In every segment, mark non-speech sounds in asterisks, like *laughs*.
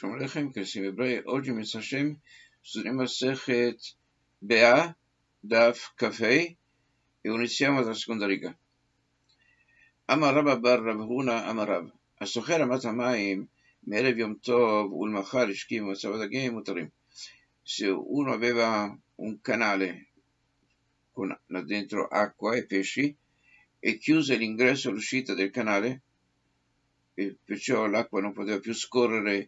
שלום לכם, כנסים עברי, עוד יום יצא השם, סודרים מסכת באה, דף כ"ה, יוניסייה מטר סקונדה ליגה. אמר רבא בר רב הונא, אמר רב, הסוחר אמת המים מערב יום טוב ולמחר השקיע במצב הדגים מותרים. שאול מבבה ונקנאלה, נדנטרו אקווה פשי, אקיוזל אינגרסו לשיטה דל קנאלה, פצ'ו לקווה נופדיה פיוס קוררה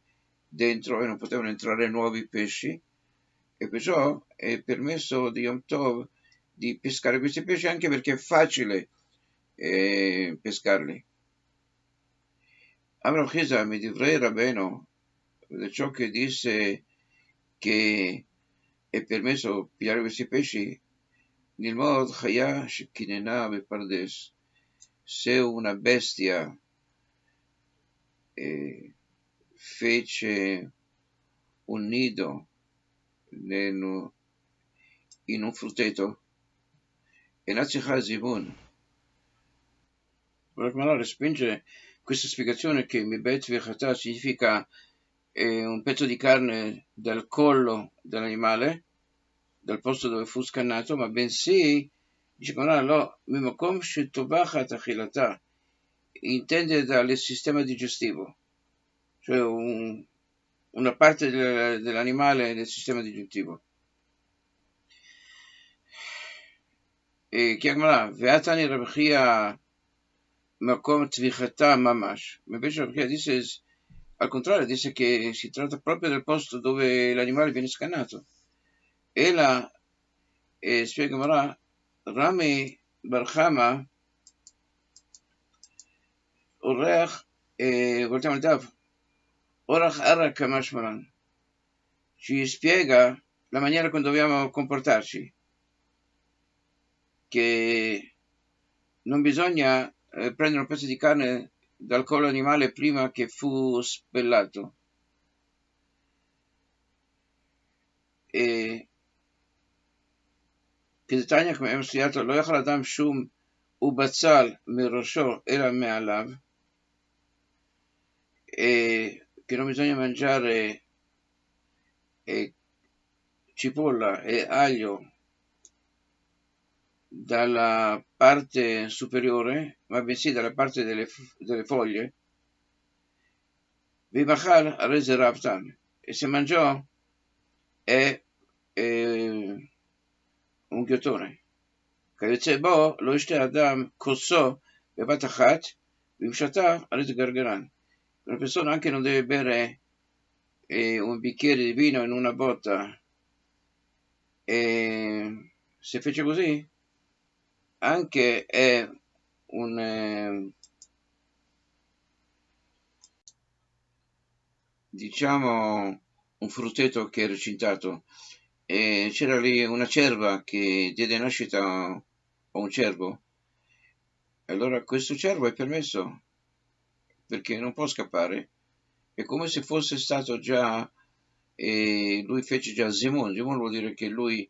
dentro e non potevano entrare nuovi pesci, e perciò è permesso di Yom Tov di pescare questi pesci anche perché è facile eh, pescarli. Abraham Chisa mi divrei Rabeno, da ciò che disse che è permesso pigliare questi pesci, nel modo Chaya Shekinena Pardes, se una bestia eh, fece un nido in un frutteto e Nazicha Zimun Rachmanah respinge questa spiegazione che Mibet Vechata significa eh, un pezzo di carne dal collo dell'animale, dal posto dove fu scannato, ma bensì, dice lo Mimakom Shetobachat Achilata, intende dal sistema digestivo, cioè un, una parte del, dell'animale del sistema digestivo. E chiamala Veatani Rabchia Makom Tvichata Mamash. Invece Rabchia dice, al contrario, dice che si tratta proprio del posto dove l'animale viene scannato. E la e spiega Mara, Rami Barchama Urech, e voltiamo il DAV, Orach Arak Mashmaran ci spiega la maniera come dobbiamo comportarci, che non bisogna eh, prendere un pezzo di carne dal collo animale prima che fu spellato. E che Tania, come abbiamo studiato, lo Yachal Adam Shum Ubazzal Mirosho era Mealav, e che non bisogna mangiare e cipolla e aglio dalla parte superiore, ma bensì dalla parte delle, delle foglie, Vimachal rese Raptan, e se mangiò è, è un ghiotone. כיוצא בו לא ישתה אדם כוסו בבת אחת, ואם שתה, הרי זה גרגרן. Una persona anche non deve bere eh, un bicchiere di vino in una botta. E se fece così, anche è un... Eh, diciamo un frutteto che è recintato e c'era lì una cerva che diede nascita a un cervo. Allora questo cervo è permesso perché non può scappare è come se fosse stato già e lui fece già Zimon Zimon vuol dire che lui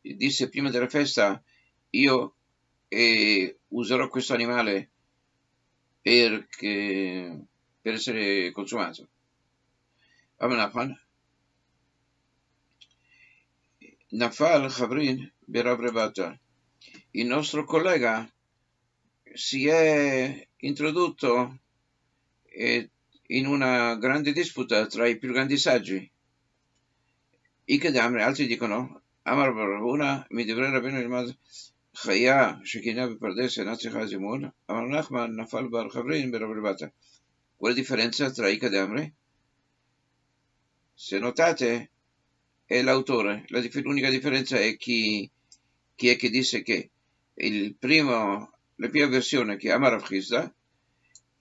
disse prima della festa io e userò questo animale per, che, per essere consumato. Nafal Chavrin Berav Rebata. Il nostro collega si è introdotto in una grande disputa tra i più grandi saggi. I e altri dicono, Amar Barabuna, mi dovrei rabbino il mad Chaya, Shekinah Bepardes e Nazi Amar Nachman, Nafal Bar Chavrin, Berabribata. Quella differenza tra i Ikedamre, se notate, è l'autore. La dif- l'unica differenza è chi, chi, è che disse che il primo, la prima versione che Amar Afchizda,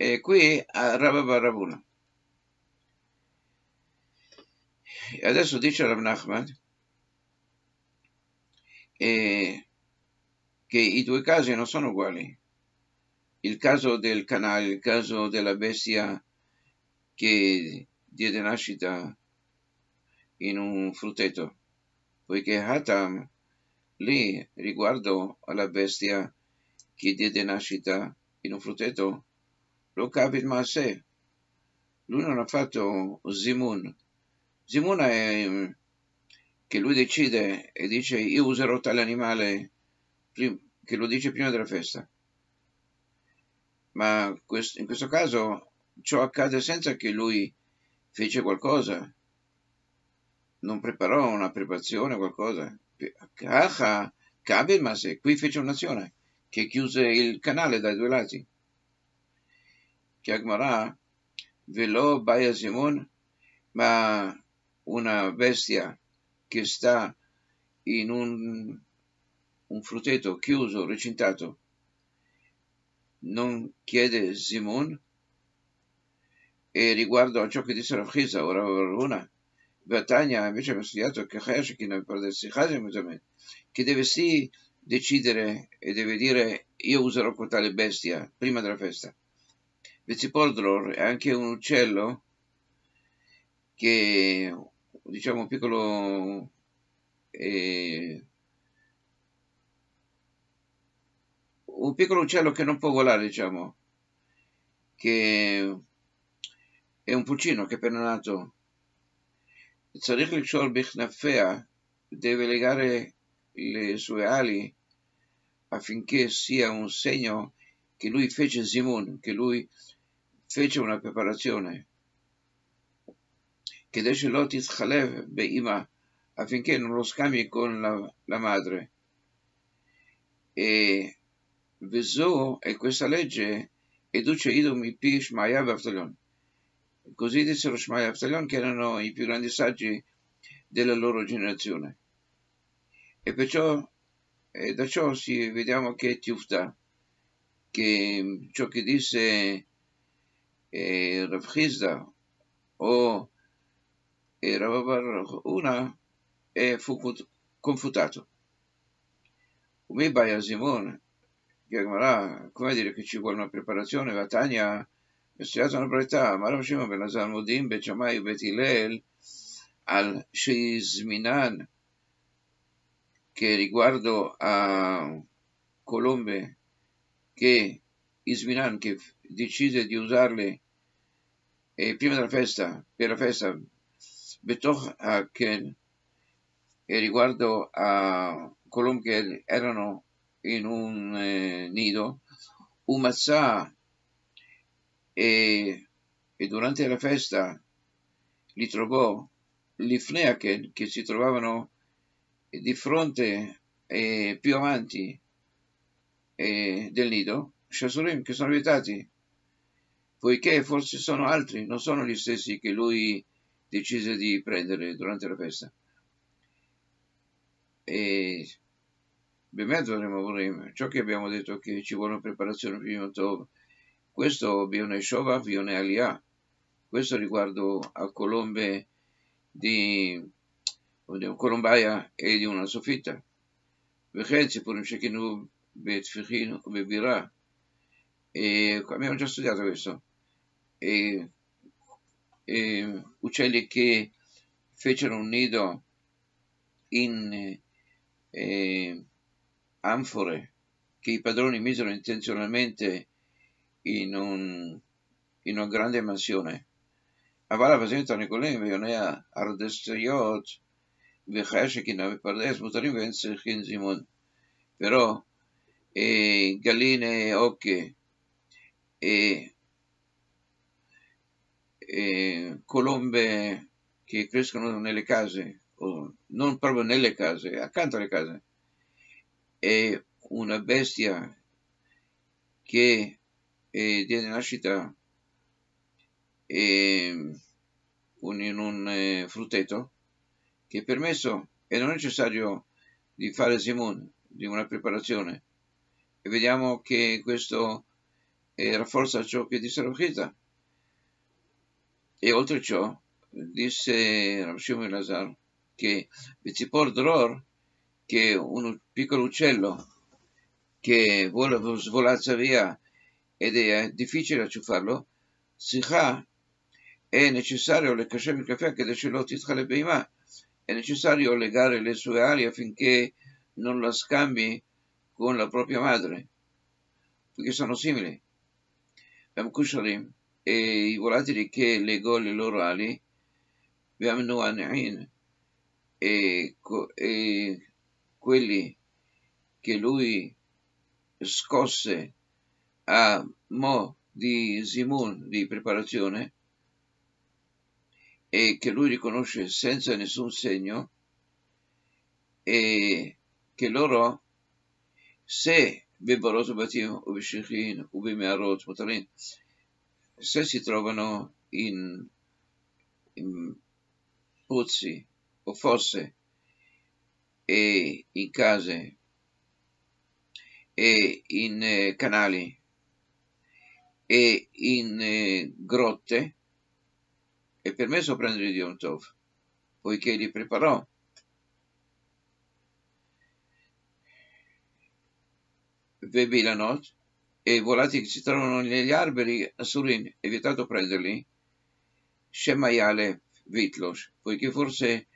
e qui a Rabba Baravuna. Adesso dice Rav Nachman e che i due casi non sono uguali. Il caso del canale, il caso della bestia che diede nascita in un frutteto, poiché Hatam lì riguardo alla bestia che diede nascita in un frutteto lo capita ma sé. lui non ha fatto Zimun. Zimun è che lui decide e dice io userò tale animale, che lo dice prima della festa. Ma in questo caso ciò accade senza che lui fece qualcosa, non preparò una preparazione, qualcosa. Kabel, ma se qui fece un'azione che chiuse il canale dai due lati. Chiagmarà, velò Baia Simon, ma una bestia che sta in un, un frutteto chiuso, recintato, non chiede Simon, e riguardo a ciò che disse Rav Chisa o Rav Aruna, Vatania invece abbiamo studiato che Chayashkin che deve sì decidere e deve dire io userò tale bestia prima della festa. Vecipodlor è anche un uccello che, diciamo, un piccolo... Eh, un piccolo uccello che non può volare, diciamo, che è un pulcino che è appena nato. Tzarich Likshor Bichnafea deve legare le sue ali affinché sia un segno che lui fece Simon, che lui fece una preparazione. Che desce Lotis Khalev Beima affinché non lo scambi con la, la madre. E Veso è questa legge educe idum ipi Shmaya Avtalion. Così dissero Shmaya e Avtalion che erano i più grandi saggi della loro generazione. E perciò e da ciò si vediamo che Tiufta, che ciò che disse eh, Rav Chizda o eh, Rav una e fu confutato. Come Baia Simone, come dire che ci vuole una preparazione, Vatania studiato una proprietà, ma Rav Shimon ben Azar Modim, Bechamai, Betilel, al Shizminan, che riguardo a colombe che Isminan che decise di usarle eh, prima della festa, per la festa, Betoch Ken, e riguardo a colombe che erano in un eh, nido, Umazzà e, e, durante la festa li trovò l'Ifneaken che si trovavano di fronte e più avanti eh, del nido, Shasurim, che sono vietati, poiché forse sono altri, non sono gli stessi che lui decise di prendere durante la festa. E ciò che abbiamo detto che ci vuole una preparazione prima di Tov, questo Bione Shova, Bione Aliyah, questo riguardo a colombe di, di un colombaia e di una soffitta. Perché si può שכינו בתפיחין ובבירה. E abbiamo già studiato questo. E, e uccelli che fecero un nido in eh, anfore che i padroni misero intenzionalmente in, un, in una grande mansione. אבל הבזים תרנגולים ויוני הרדסטריות וחשקין בפרדס מותרים ואין צריכים זימון. Però eh, galline, ocche, e eh, colombe che crescono nelle case, o non proprio nelle case, accanto alle case, e una bestia che eh, diede nascita eh, in un eh, frutteto, che è permesso e non è necessario di fare Simon, di una preparazione. E vediamo che questo eh, rafforza ciò che disse Rochita. E oltre ciò, disse Rav Shimon Lazar che Bezipor Dror, che un piccolo uccello che vuole svolarsi via ed è difficile acciuffarlo, Sicha è necessario le kashem il caffè che desce l'otitchale beima è necessario legare le sue ali affinché non la scambi con la propria madre, perché sono simili. Kusharim, e i volatili che legò le loro ali, Ve'amnu'an'in, e, e quelli che lui scosse a mo di Zimun di preparazione e che lui riconosce senza nessun segno e che loro se בברות ובתים ובשליחין ובמערות מותרים, se si trovano in, in pozzi o fosse e in case e in eh, canali e in eh, grotte è permesso prendere di Yom Tov, poiché li preparò. Vebilanot e volati che si trovano negli alberi a Surin, è vietato prenderli. Shemayale Vitlosh, poiché forse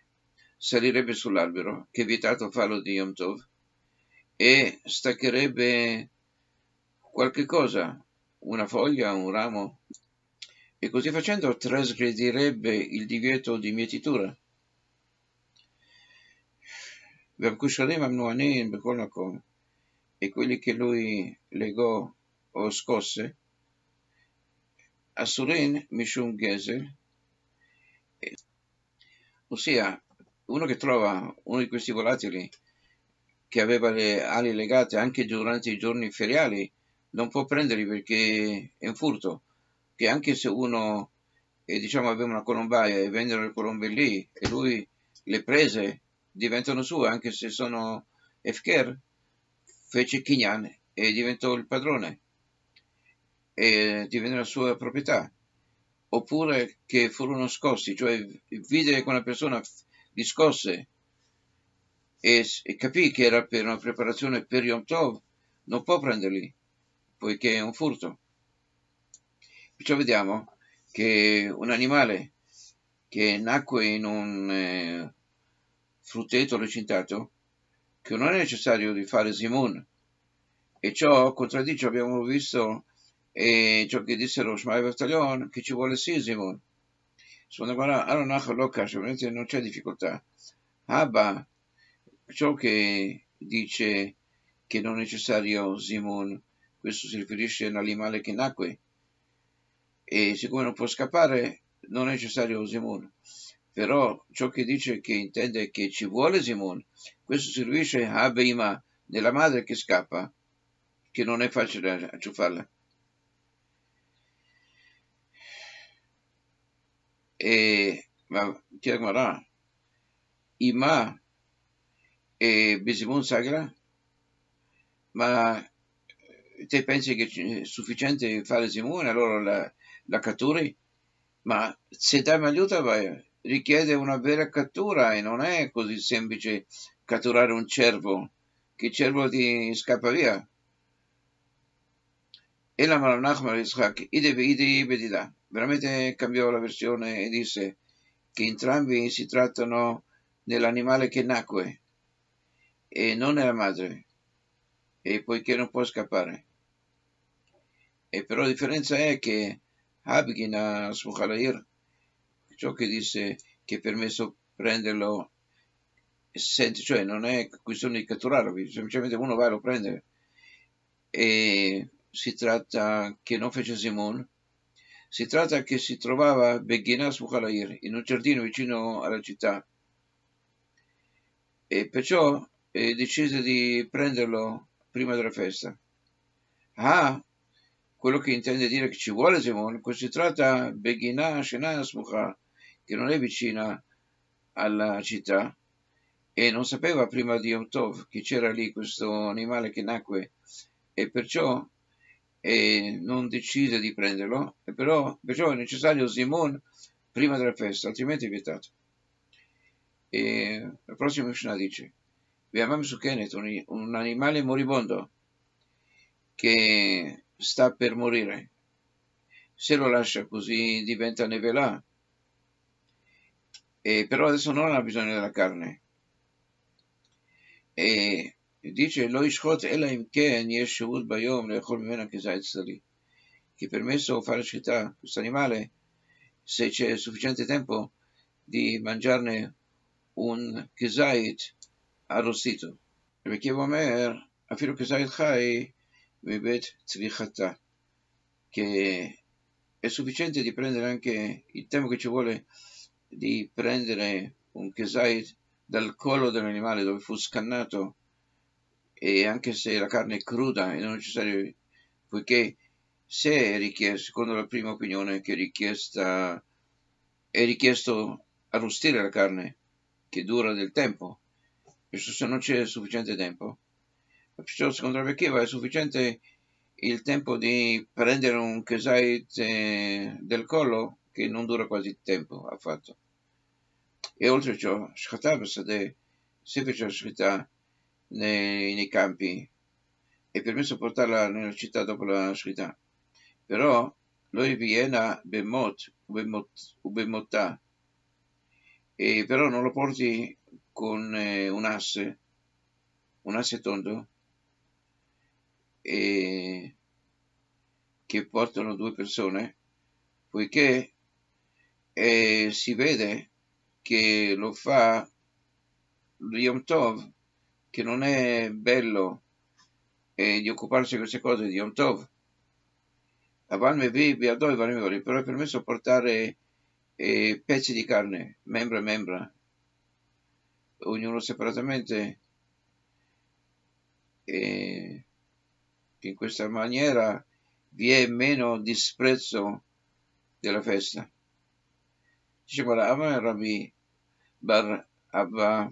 salirebbe sull'albero, che è vietato farlo di Yom Tov, e staccherebbe qualche cosa, una foglia, un ramo, e così facendo trasgredirebbe il divieto di mietitura. E quelli che lui legò o scosse, Asurin Mishum Gezel, ossia uno che trova uno di questi volatili che aveva le ali legate anche durante i giorni feriali non può prenderli perché è un furto, che anche se uno eh, diciamo aveva una colombaia e vennero le colombe lì e lui le prese diventano sue anche se sono Efker, fece Kinyan e diventò il padrone e divenne la sua proprietà oppure che furono scossi, cioè vide che una persona li scosse e, e capì che era per una preparazione per Yom Tov, non può prenderli, poiché è un furto. Perciò vediamo che un animale che nacque in un eh, frutteto recintato, che non è necessario di fare Simon, e ciò contraddice, abbiamo visto eh, ciò che disse lo Shmai Battaglion, che ci vuole sì Simon. Secondo guarda, non c'è difficoltà. Abba ciò che dice che non è necessario Simon, questo si riferisce all'animale che nacque, e siccome non può scappare, non è necessario Simon. Però ciò che dice che intende che ci vuole Simon, questo si riferisce a Beima, nella madre che scappa, che non è facile acciuffarla. E, ma, chiama Ima e Bisimun Sagra, ma te pensi che è sufficiente fare Simone, allora la, la catturi? Ma se dai aiuto richiede una vera cattura e non è così semplice catturare un cervo, che il cervo ti scappa via. E la Maranachmar Yitzhak, ide ide bedida, veramente cambiò la versione e disse che entrambi si trattano dell'animale che nacque, e non è la madre, e poiché non può scappare. E però la differenza è che Habgina Smukhalair, ciò che disse che è permesso prenderlo, sente, cioè non è questione di catturarlo, semplicemente uno va e lo prende. E si tratta che non fece Simon, si tratta che si trovava Beghina Smukhalair in un giardino vicino alla città. E perciò e decise di prenderlo prima della festa. Ah, quello che intende dire che ci vuole Simone, si tratta Beghina Shena Smucha, che non è vicina alla città, e non sapeva prima di Yom che c'era lì questo animale che nacque, e perciò e non decide di prenderlo, e però, perciò è necessario Simone prima della festa, altrimenti è vietato. E la prossima Mishnah dice, Beamam Sukenet, un, un animale moribondo che sta per morire. Se lo lascia così diventa nevelà eh, però adesso non ha bisogno della carne. E dice lo ishchot elaim ken yeshut bayom leechol kezait sali, che è permesso fare scritta questo animale se c'è sufficiente tempo di mangiarne un kezait arrostito. Perché Vomer, afilo kezait chai, mibet tzrichata, che è sufficiente di prendere anche il tempo che ci vuole di prendere un kezait dal collo dell'animale dove fu scannato e anche se la carne è cruda è non necessario poiché se è richiesto, secondo la prima opinione che è richiesta è richiesto arrostire la carne che dura del tempo. Questo se non c'è sufficiente tempo perciò secondo la vecchieva è sufficiente il tempo di prendere un kesait eh, del collo che non dura quasi tempo affatto e oltre a ciò shkata basade se fece la shkita nei, nei campi è permesso portarla nella città dopo la shkita però lui viene bemot ubemotà e però non lo porti con eh, un asse un asse tondo e che portano due persone poiché eh, si vede che lo fa Yom Tov che non è bello eh, di occuparsi di queste cose di Yom Tov Aval Mevi Biadoi Varimori però è permesso portare eh, pezzi di carne membra a membra ognuno separatamente e in questa maniera vi è meno disprezzo della festa. Dice guarda, Ama Rabbi Bar Abba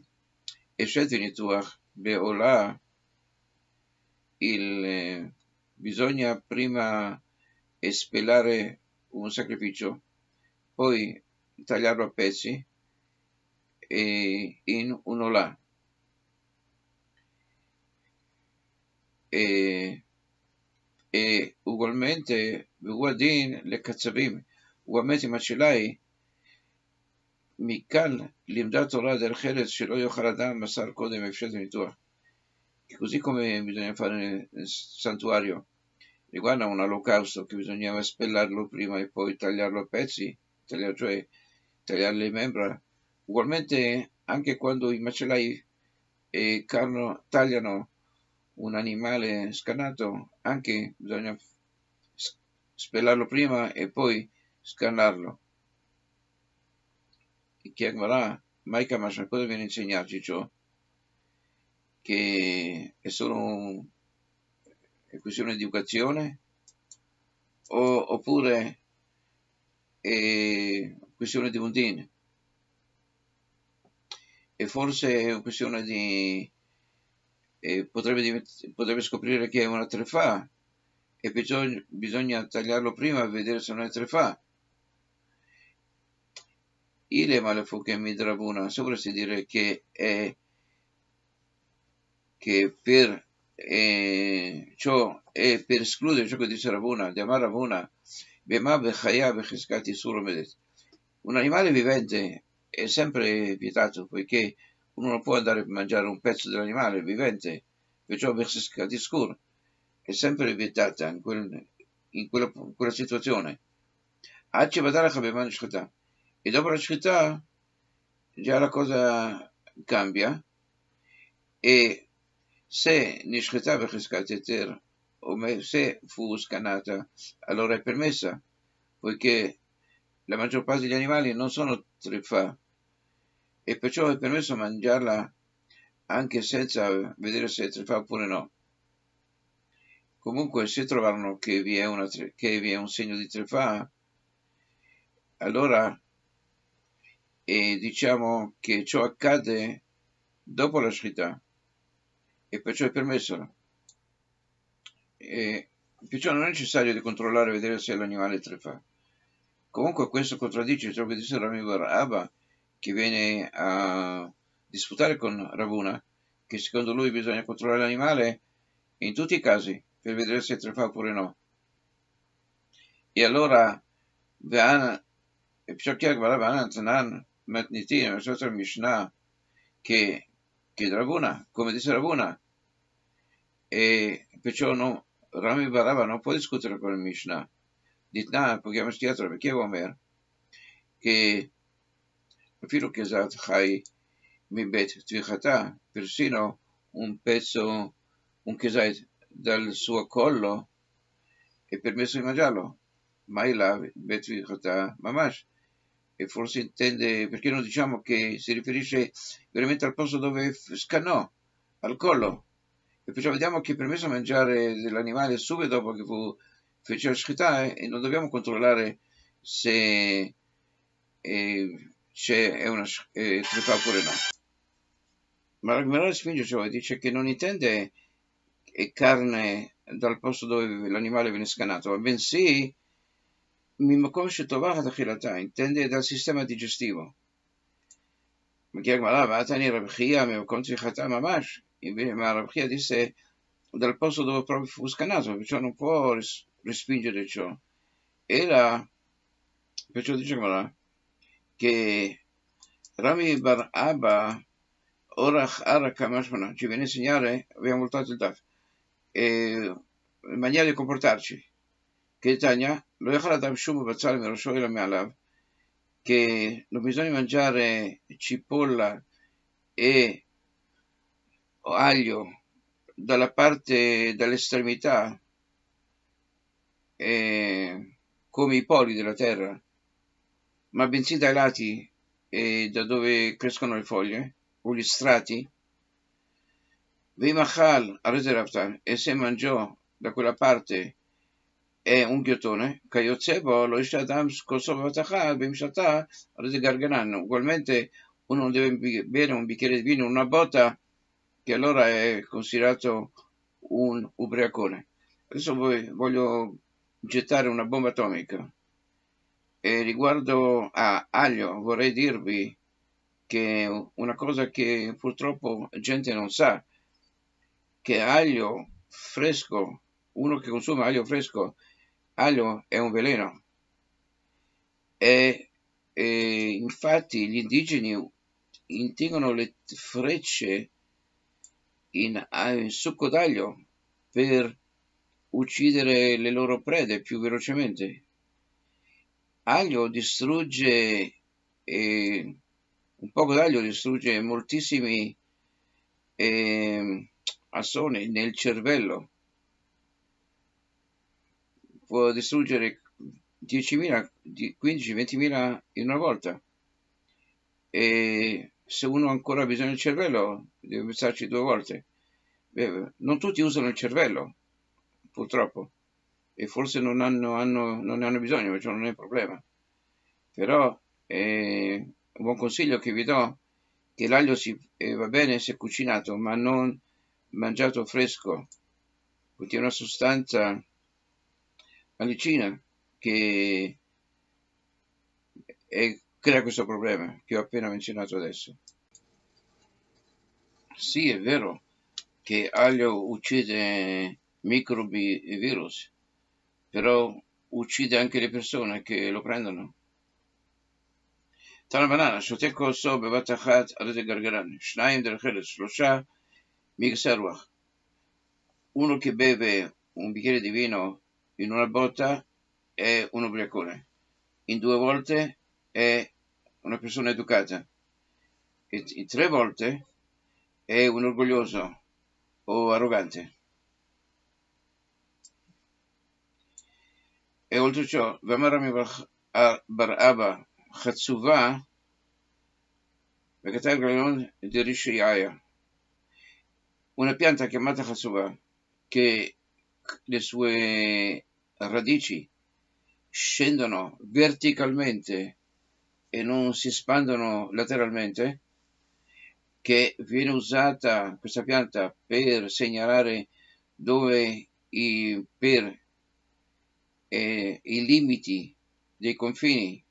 Eshet Nituach Beola il eh, bisogna prima espellare un sacrificio, poi tagliarlo a pezzi e in un olà. E, e ugualmente, ugualdin le cazzavim, ugualmente i macellai, מכאן לימדה תורה דרך ארץ שלא יאכל אדם בשר קודם הפשט הניתוח. Così come bisogna fare nel santuario, riguarda un olocausto che bisognava spellarlo prima e poi tagliarlo a pezzi, tagliare, cioè tagliare le membra, Ugualmente anche quando i macellai eh, carno, tagliano un animale scannato, anche bisogna spellarlo prima e poi scannarlo. Chi Agmarà, Maika cosa viene a insegnarci ciò? Che è solo un, è questione di educazione? O, oppure è questione di un e forse è una questione di... Eh, potrebbe, potrebbe, scoprire che è una trefà e bisogna, bisogna tagliarlo prima e vedere se non è trefà. Ile malefuche midravuna, se vorresti dire che è che per eh, ciò è per escludere ciò che dice Ravuna, di amare Ravuna, un animale vivente è sempre vietato poiché uno non può andare a mangiare un pezzo dell'animale vivente, perciò è sempre vietata in, quel, in, quella, in quella situazione. E dopo la shkita già la cosa cambia e se nishkita v'cheskat eter o se fu scannata allora è permessa poiché la maggior parte degli animali non sono trefà e perciò è permesso mangiarla anche senza vedere se è trefà oppure no. Comunque se trovarono che vi è, una, che vi è un segno di trefà, allora e diciamo che ciò accade dopo la Shkita e perciò è permesso. E perciò non è necessario di controllare e vedere se l'animale trefa. Comunque questo contraddice ciò che disse Ramigo Abba che viene a disputare con Ravuna che secondo lui bisogna controllare l'animale in tutti i casi per vedere se trefa oppure no. E allora Veana e Pshakyak Barabanan Tanan matnitim, nella nostra Mishnah, che, che Ravuna, come dice Ravuna, e perciò non, Rami Barava non può discutere con il Mishnah. Ditna, poghiamo dietro, perché è Omer, che filo che Zat Chai mi bet tvichata, persino un pezzo, un chesait dal suo collo, è permesso di mangiarlo. Ma il bet tvichata, mamash. E forse intende, perché non diciamo che si riferisce veramente al posto dove scannò, al collo. E perciò vediamo che è permesso mangiare dell'animale subito dopo che fu fece la schita e non dobbiamo controllare se eh, c'è una eh, oppure no. Ma la Gemara spinge cioè, dice che non intende carne dal posto dove l'animale viene scanato, ma bensì ממקום שטובחת אכילתה, intende dal sistema digestivo. מגיע הגמרא, ועתני רב חייא ממקום צריכתה ממש, ma Rav Chia disse dal posto dove proprio fu scanato, perciò non può respingere ciò. E la, perciò dice Gemara che Rami Bar Abba Orach Araka Mashmana ci viene a insegnare, abbiamo voltato il DAF, e, maniera di comportarci. Chaitanya, lo yachal adam shubu bazzale merosho ila me'alav, che non bisogna mangiare cipolla e aglio dalla parte, dall'estremità, eh, come i poli della terra, ma bensì dai lati e eh, da dove crescono le foglie o gli strati. E se mangiò da quella parte è un ghiottone, Caiozzebo lo Ishadam Kosovatacha, Bimshata, Rese Garganan. Ugualmente uno deve bere un bicchiere di vino, una botta, che allora è considerato un ubriacone. Adesso voglio gettare una bomba atomica. E riguardo a aglio vorrei dirvi che una cosa che purtroppo gente non sa, che aglio fresco, uno che consuma aglio fresco, aglio è un veleno. E, e infatti gli indigeni intingono le frecce in, in succo d'aglio per uccidere le loro prede più velocemente. Aglio distrugge, eh, un poco d'aglio distrugge moltissimi eh, assoni nel cervello può distruggere 10.000, 15-20.000 in una volta. E se uno ancora ha bisogno del cervello, deve pensarci due volte. Beh, non tutti usano il cervello, purtroppo, e forse non, hanno, hanno, non ne hanno bisogno, perciò non è un problema. Però eh, un buon consiglio che vi do che l'aglio si, eh, va bene se cucinato, ma non mangiato fresco, è una sostanza malicina che è, crea questo problema che ho appena menzionato adesso. Sì, è vero che aglio uccide microbi e virus, però uccide anche le persone che lo prendono. תנא בננה, שותה כוסו בבת אחת על ידי גרגרן, שניים דרך ארץ, שלושה מגסי רוח. Uno che beve un bicchiere di vino in una botta è un ubriacone, in due volte è una persona educata, e in tre volte è un orgoglioso o arrogante. E oltre ciò, Vamarami Baraba Chatsuva Vegetario Galion di Rishiaya, una pianta chiamata Chatsuva, che le sue radici scendono verticalmente e non si espandono lateralmente, che viene usata questa pianta per segnalare dove i, per eh, i limiti dei confini,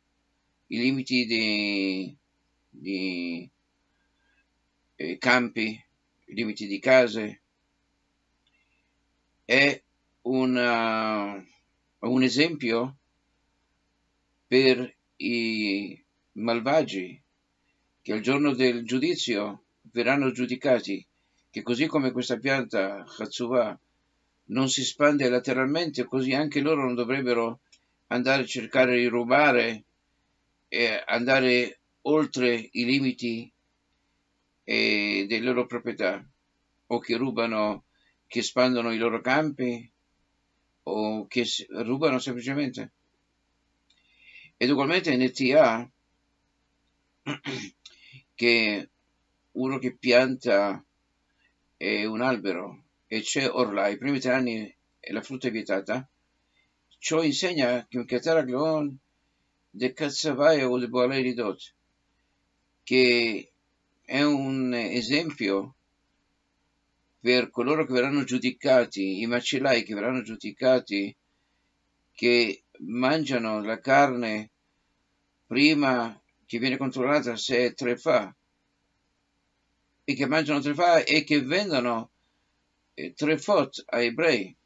i limiti di, di eh, campi, i limiti di case, è una, un esempio per i malvagi che al giorno del giudizio verranno giudicati, che così come questa pianta Hatsuva non si spande lateralmente, così anche loro non dovrebbero andare a cercare di rubare e andare oltre i limiti eh, delle loro proprietà o che rubano, che espandono i loro campi o che rubano semplicemente. Ed ugualmente NTA *clears throat* che uno che pianta eh, un albero e c'è orla, i primi tre anni la frutta è vietata, ciò insegna che un cataraglon de cazzavaia o de boalei ridot, che è un esempio per coloro che verranno giudicati, i macellai che verranno giudicati, che mangiano la carne prima che viene controllata se è trefa, e che mangiano trefa e che vendono eh, trefot a ebrei.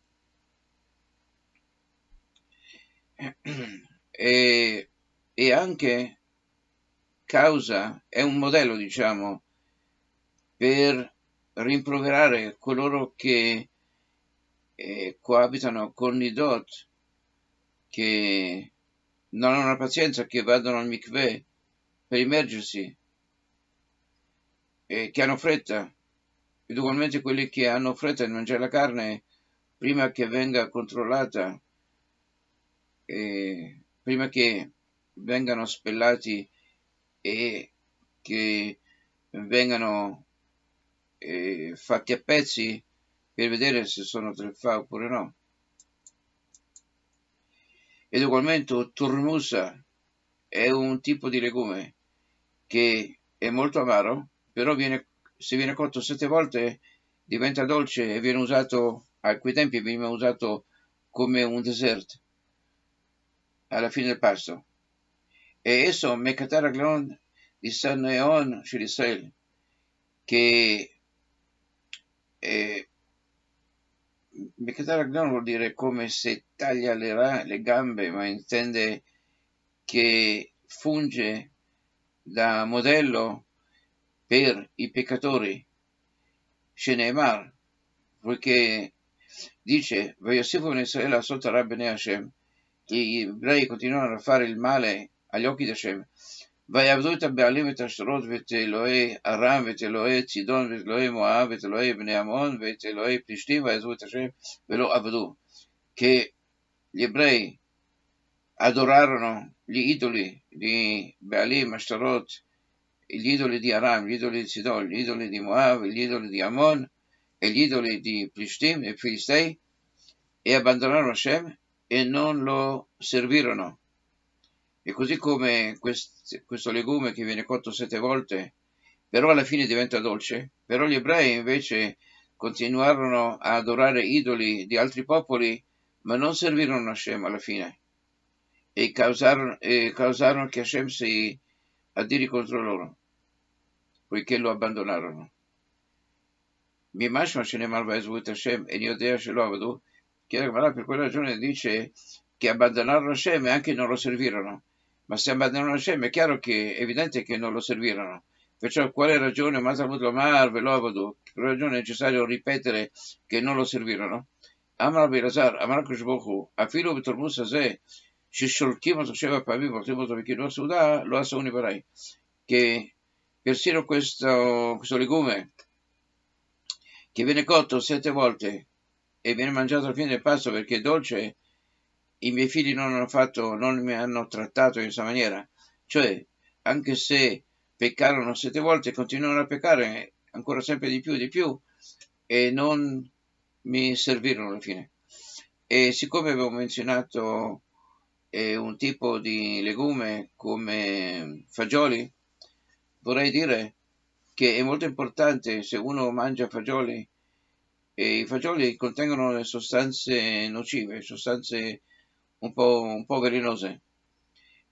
E, e anche causa, è un modello, diciamo, per rimproverare coloro che eh, coabitano con Nidot, che non hanno la pazienza, che vadano al mikveh per immergersi, e che hanno fretta, ed ugualmente quelli che hanno fretta di mangiare la carne prima che venga controllata, eh, prima che vengano spellati e che vengano eh, fatti a pezzi per vedere se sono treffa oppure no. Ed ugualmente turmusa è un tipo di legume che è molto amaro, però viene, se viene cotto sette volte diventa dolce e viene usato, a quei tempi veniva usato come un dessert alla fine del pasto. E esso, Mekataraglon di San Neon Israel, che e Mekataraglon vuol dire come se taglia le, le gambe, ma intende che funge da modello per i peccatori. Shenemar, poiché dice, Hashem, gli ebrei continuano a fare il male agli occhi di Hashem, ויעבדו את הבעלים ואת השטרות ואת אלוהי ארם ואת אלוהי צידון ואת אלוהי מואב ואת אלוהי בני עמון ואת אלוהי פלישתים ויעזבו את השם ולא עבדו. כליברי אדוררנו לאידולי, לבעלים השטרות, לאידולי די ארם, לאידולי צידון, לאידולי די מואב, לאידולי די עמון, לאידולי די פלישתים, פליסטי, e abbandonarono Hashem e non lo. E così come quest, questo legume che viene cotto sette volte, però alla fine diventa dolce, però gli ebrei invece continuarono a adorare idoli di altri popoli, ma non servirono a Hashem alla fine e causarono, e causarono che Hashem si adiri contro loro, poiché lo abbandonarono. Mimashma Shenemar Vaezvut Hashem e Niodea Shelovadu, che per quella ragione dice che abbandonarono Hashem e anche non lo servirono ma se abbandonarono Shem è chiaro che è evidente che non lo servirono. Perciò quale ragione, Masamud Lomar, Velovado, quale ragione è necessario ripetere che non lo servirono? Amar Bilazar, Amar Kushbohu, Afilu Betormus Azeh, Shishulkim Osasheva Pavim, Osimos Avichino Sudà, lo Asuni Barai, che persino questo, questo legume che viene cotto sette volte e viene mangiato al fine del pasto perché è dolce, i miei figli non hanno fatto, non mi hanno trattato in questa maniera. Cioè, anche se peccarono sette volte, continuano a peccare ancora sempre di più e di più e non mi servirono alla fine. E siccome avevo menzionato eh, un tipo di legume come fagioli, vorrei dire che è molto importante se uno mangia fagioli, e i fagioli contengono sostanze nocive, sostanze un po', un po' velenose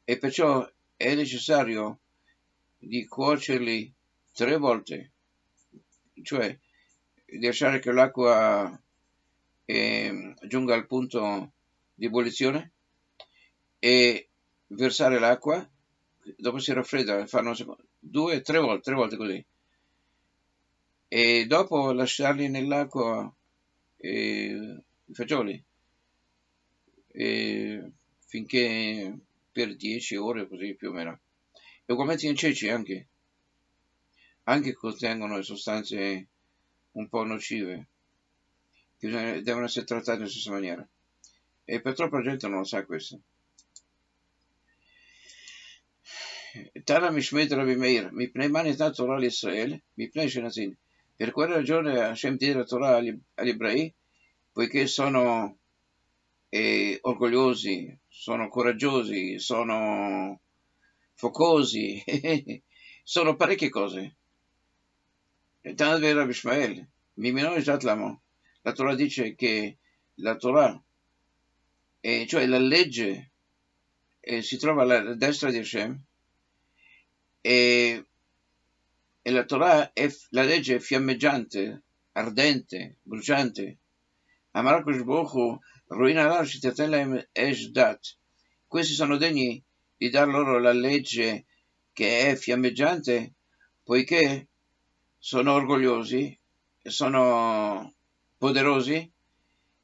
e perciò è necessario di cuocerli tre volte, cioè lasciare che l'acqua eh, giunga al punto di ebollizione e versare l'acqua, dopo si raffredda, fanno due, tre volte, tre volte così. E dopo lasciarli nell'acqua eh, i fagioli e finché per 10 ore così più o meno. E ugualmente in ceci anche, anche contengono sostanze un po' nocive, che devono essere trattate in stessa maniera. E per troppa gente non lo sa questo. Tana Mishmet Rabbi Meir, Mipnei Manetà Torah l'Israel, Mipnei Shenazin. Per quella ragione Hashem dice la Torah agli ebrei, poiché sono eh, orgogliosi, sono coraggiosi, sono focosi, *laughs* sono parecchie cose. E tanto Rabbi Ishmael, Mimino Lamo, la Torah dice che la Torah, eh, cioè la legge, eh, si trova alla destra di Hashem, e, e la Torah è la legge fiammeggiante, ardente, bruciante. Amarakush Bohu ruinerà Shitatelem Esh Dat. Questi sono degni di dar loro la legge che è fiammeggiante, poiché sono orgogliosi, sono poderosi,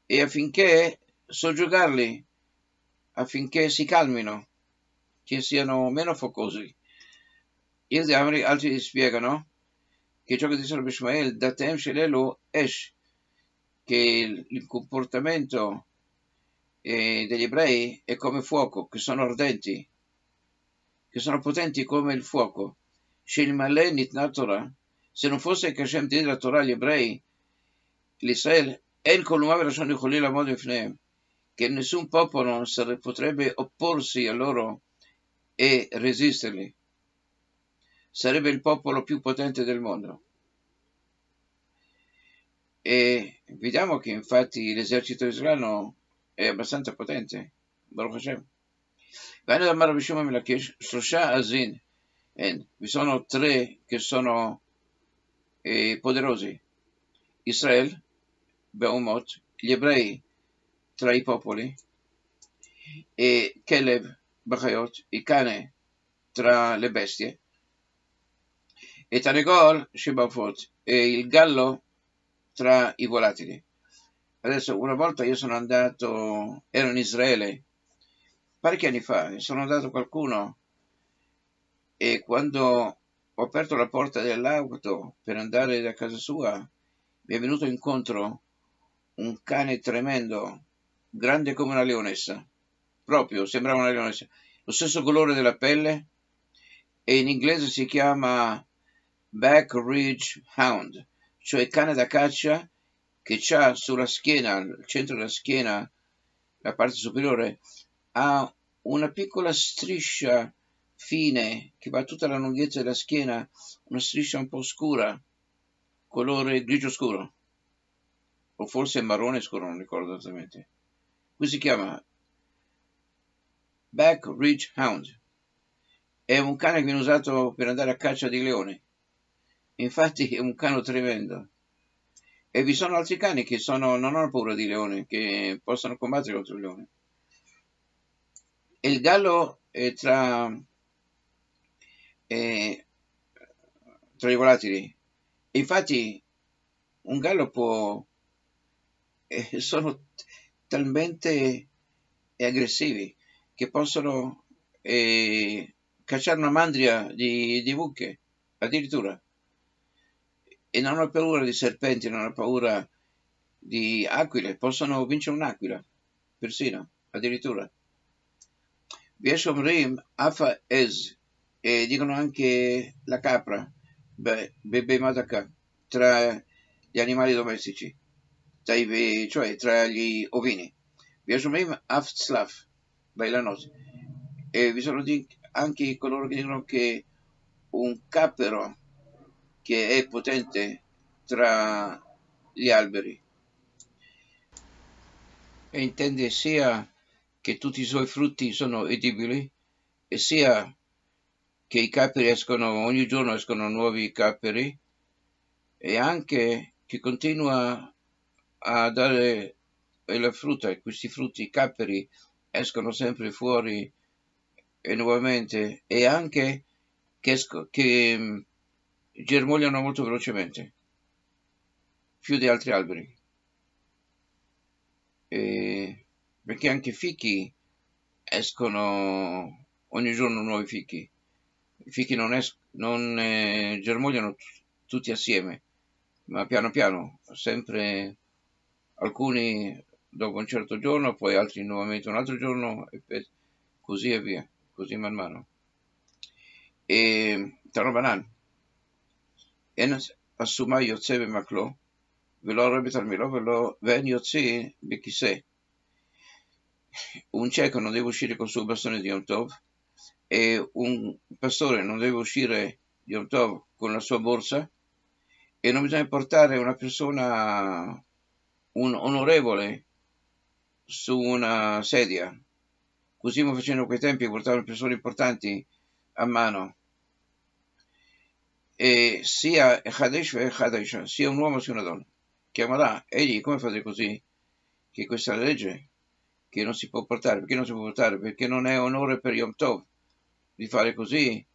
e affinché soggiogarli, affinché si calmino, che siano meno focosi. Gli altri spiegano che ciò che dice Rabbi Ishmael, Datem Shelelu Esh, che il comportamento eh, degli ebrei è come fuoco, che sono ardenti, che sono potenti come il fuoco. Se non fosse che Hashem diede la Torah agli ebrei, l'Israel, che nessun popolo potrebbe opporsi a loro e resisterli sarebbe il popolo più potente del mondo. E vediamo che infatti l'esercito israeliano è abbastanza potente. Baruch Hashem. Vi sono tre che sono eh, poderosi. Israele, Beumot, gli ebrei tra i popoli, e Kelev, Bachayot, il cane tra le bestie, e Tanegol Shebafot e il gallo tra i volatili. Adesso, una volta io sono andato, ero in Israele, parecchi anni fa, sono andato qualcuno e quando ho aperto la porta dell'auto per andare da casa sua, mi è venuto incontro un cane tremendo, grande come una leonessa, proprio, sembrava una leonessa, lo stesso colore della pelle e in inglese si chiama Back Ridge Hound, cioè cane da caccia che ha sulla schiena, al centro della schiena, la parte superiore, ha una piccola striscia fine che va tutta la lunghezza della schiena, una striscia un po' scura, colore grigio scuro, o forse marrone scuro, non ricordo esattamente. Qui si chiama Back Ridge Hound. È un cane che viene usato per andare a caccia di leoni. Infatti è un cane tremendo. E vi sono altri cani che sono, non hanno paura di leone, che possono combattere contro il leone. E il gallo è tra, è tra i volatili. Infatti un gallo può... Eh, *laughs* sono talmente aggressivi che possono eh, cacciare una mandria di, di buche, addirittura e non ho paura di serpenti, non ho paura di aquile, possono vincere un'aquila, persino, addirittura. Vieshomrim, Afa Ez, e dicono anche la capra, Bebe Madaka, tra gli animali domestici, cioè tra gli ovini. Bieshomrim, Af Slav, bailanosi. E vi sono anche coloro che dicono che un capero che è potente tra gli alberi. E intende sia che tutti i suoi frutti sono edibili e sia che i caperi escono, ogni giorno escono nuovi caperi e anche che continua a dare la frutta, questi frutti, i caperi escono sempre fuori e nuovamente e anche che, che germogliano molto velocemente, più di altri alberi. E perché anche i fichi escono ogni giorno nuovi fichi. I fichi non, es- non eh, germogliano t- tutti assieme, ma piano piano, sempre alcuni dopo un certo giorno, poi altri nuovamente un altro giorno, e pe- così e via, così man mano. E Tarabanan, אין הסומה יוצא במקלו, ולא הורה בתרמילו, ולא, ואין יוצא בכיסא. Un cieco non deve uscire col suo bastone di Yom Tov e un pastore non deve uscire di Yom Tov con la sua borsa e non bisogna portare una persona, un onorevole, su una sedia. Così come facevano a quei tempi, portavano persone importanti a mano. eh, sia Hadesh e Hadesh, sia un uomo sia una donna. Chiamerà egli, come fate così? Che questa legge che non si può portare, perché non si può portare? Perché non è onore per Yom Tov di fare così.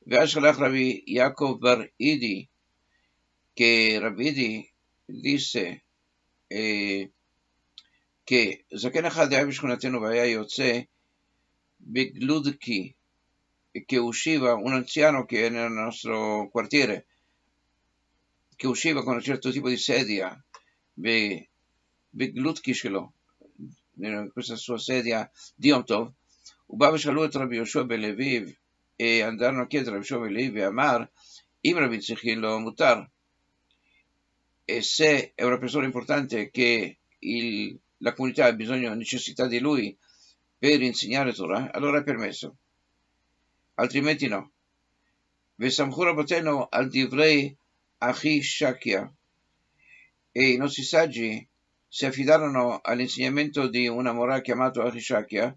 Vashalach Rabbi Yaakov Bar Idi, che Rabbi disse eh, che Zaken Achad Abishkunatenu Vaya Yotze Begludki che usciva, un anziano che è nel nostro quartiere, che usciva con un certo tipo di sedia, Beglutkishelo, questa sua sedia di Omtov, Ubava Shalut Rabbi Yoshua Beleviv, e andarono a chiedere a Yoshua Beleviv e Amar, Ibrahim Zichilo Mutar, e se è una persona importante che il, la comunità ha bisogno, necessità di lui per insegnare Torah, allora è permesso altrimenti no. Vesamchur Raboteno al divrei Achi Shakya e i nostri saggi si affidarono all'insegnamento di una morà chiamato Achi Shakya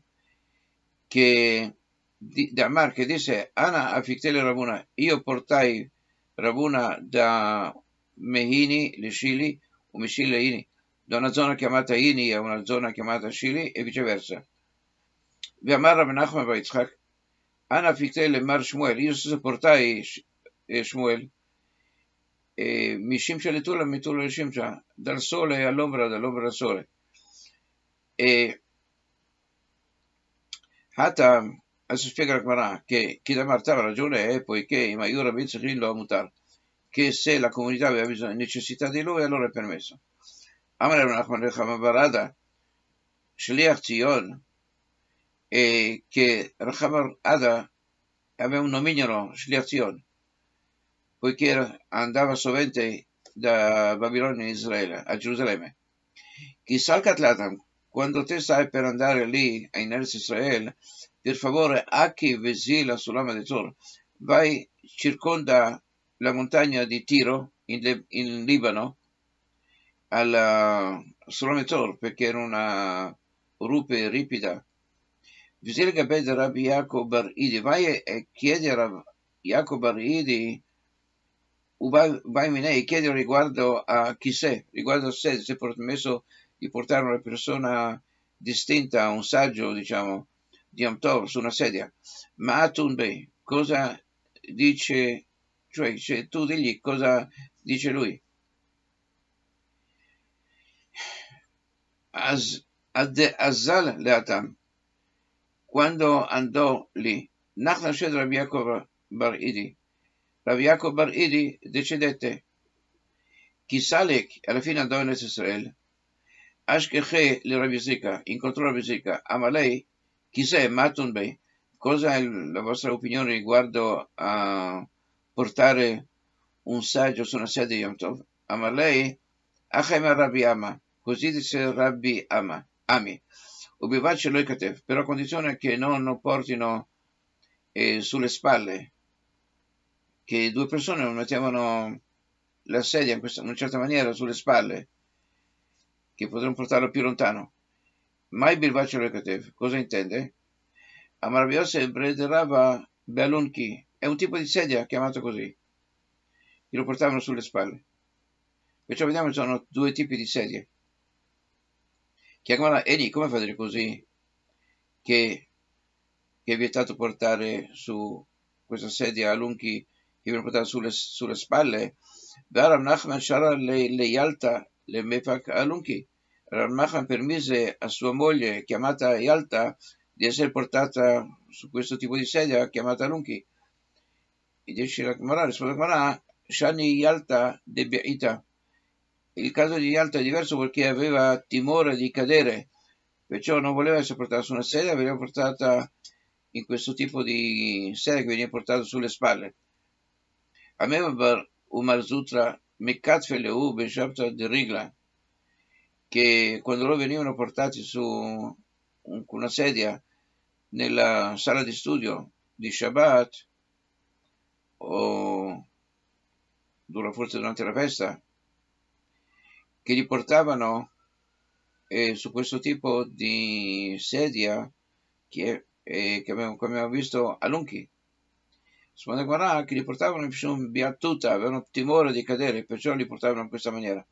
che da Amar che disse Ana affittele Rabuna io portai Rabuna da Mehini le Scili o Mishile Ini da una zona chiamata Ini a una zona chiamata Scili e viceversa. Vi amarra Rabbi Nachman Anna fictei le mar Shmuel, io sopportai eh, Shmuel, e mi scimcia le tulle, mi tulle le Shimsha, dal sole all'ombra, dall'ombra al sole. E Hata adesso spiega la Gemara che chi da Marta aveva ragione è poiché i Maiura Bezzerin lo mutar, che se la comunità aveva bisogno, necessità di lui, allora è permesso. Amare Nachman Rechamabarada, Shliach Zion, e che Rechama Ada aveva un nomignolo, Shliach Zion, poiché andava sovente da Babilonia in Israele, a Gerusalemme. Chi salcat latam, quando te stai per andare lì in Eretz Israele, per favore, Aki Vesila sull'ama di Tor, vai circonda la montagna di Tiro in, in Libano, alla Solome Tor, perché era una rupe ripida. Vesila Gabed Rabbi Yaakov Bar Idi, vai e chiedi a Rabbi Yaakov Bar Idi, vai e chiedi riguardo a chi sei, riguardo a sé, se è permesso di portare una persona distinta, un saggio, diciamo, di Yom Tov su una sedia. Ma Atun Bey, cosa dice, cioè, cioè, tu digli cosa dice lui. Ad, Azal Leatam, quando andò lì, Nachman Shed Rabbi Yaakov Bar Idi, Rabbi Yaakov Bar Idi decedette, Kisalek, alla fine andò in Israele, Ashkeche le Rabbi Zika, incontrò Rabbi Zika, Amalei, chi sei Matun Bey, cosa è la vostra opinione riguardo a portare un saggio su una sedia di Yom Tov? Amalei, Achem Rabbi Ama, così disse Rabbi Ama, Ami, Ubivace lo Katev, però a condizione che non portino eh, sulle spalle, che due persone mettevano la sedia in, questa, in una certa maniera sulle spalle, che potremmo portarlo più lontano. Mai Bilvace lo Katev, cosa intende? Amarabiose Brederava Bealunki, è un tipo di sedia chiamato così, che lo portavano sulle spalle. Perciò vediamo che sono due tipi di sedie. Chiamala Eni, come fate così? Che, che è vietato portare su questa sedia a lunchi che viene portata sulle, sulle spalle? Varam Nachman Shara le, Yalta le Mefak a lunchi. Rav Nachman permise a sua moglie, chiamata Yalta, di essere portata su questo tipo di sedia chiamata Lunchi. E dice la Gemara, risponde la Gemara, Shani Yalta de Be'ita. Il caso di Yalta è diverso perché aveva timore di cadere, perciò non voleva essere portata su una sedia, veniva portata in questo tipo di sedia che veniva portata sulle spalle. A me Umar Zutra Mekat Feleu Beshabta di Rigla, che quando loro venivano portati su una sedia nella sala di studio di Shabbat o forse durante la festa, che li portavano eh, su questo tipo di sedia che, eh, che abbiamo, come abbiamo visto a Lunchi. Secondo Guarà che li portavano in biatuta, avevano timore di cadere, perciò li portavano in questa maniera.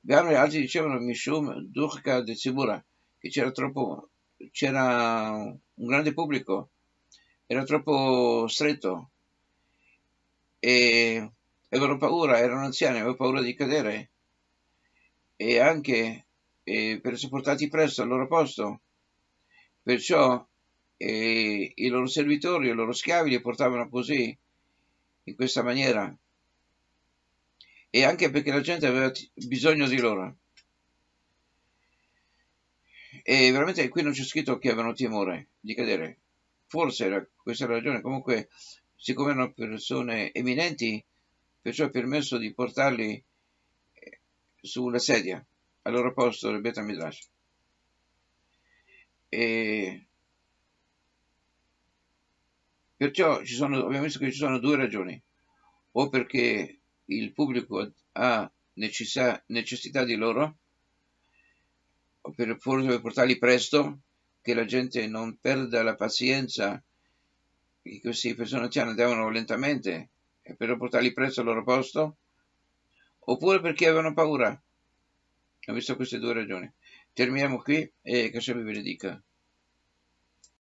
Gli altri dicevano Mishum Duchka de Zibura, che c'era troppo, c'era un grande pubblico, era troppo stretto e avevano paura, erano anziani, avevano paura di cadere e anche eh, per essere portati presto al loro posto. Perciò eh, i loro servitori, i loro schiavi li portavano così, in questa maniera. E anche perché la gente aveva bisogno di loro. E veramente qui non c'è scritto che avevano timore di cadere. Forse era questa la ragione. Comunque, siccome erano persone eminenti, perciò è permesso di portarli su una sedia al loro posto nel Beta Midrash. E perciò ci sono, abbiamo visto che ci sono due ragioni, o perché il pubblico ha necessità, necessità di loro, o per forse portarli presto, che la gente non perda la pazienza, che queste persone anziane andavano lentamente, e per portarli presto al loro posto, oppure perché avevano paura. Ho visto queste due ragioni. Terminiamo qui e che Hashem vi benedica.